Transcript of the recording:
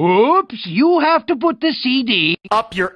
Oops, you have to put the CD Up your